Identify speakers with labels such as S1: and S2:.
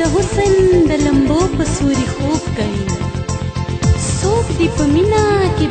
S1: د حسن د لمبو په سوري خوب کوي څوک دی په مینا کې